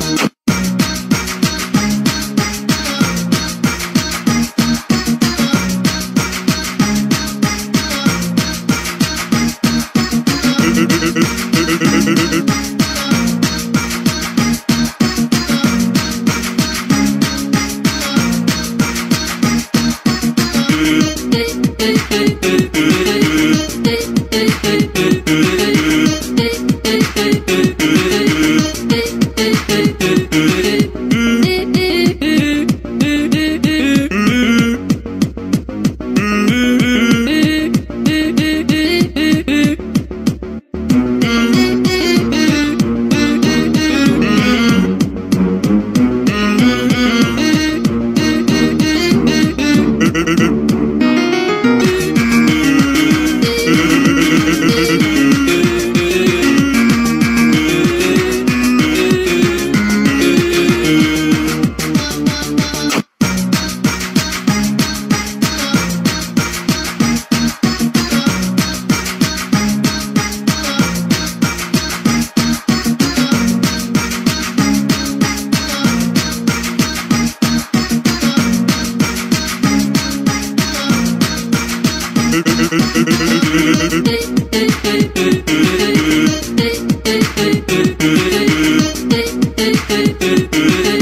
We'll. Thank you.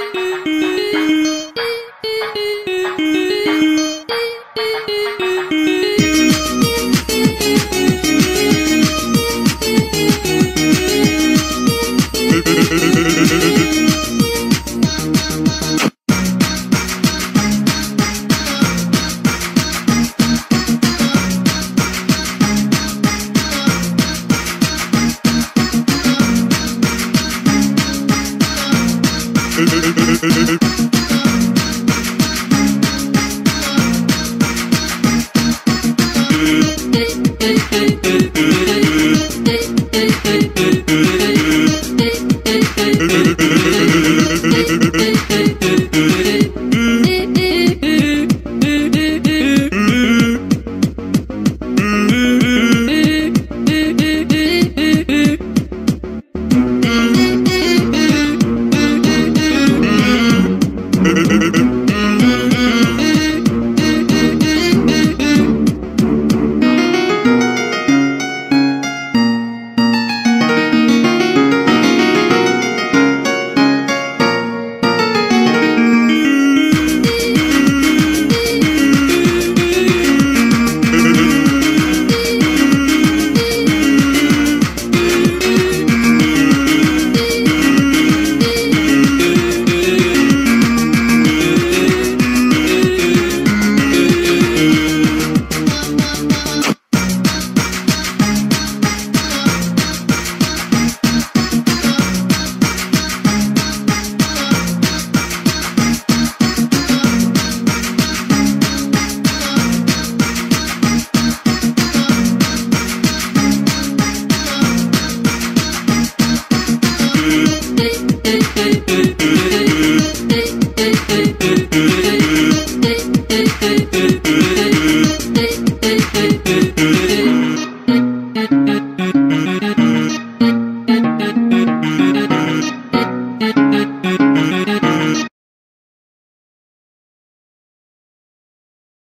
Thank you. do.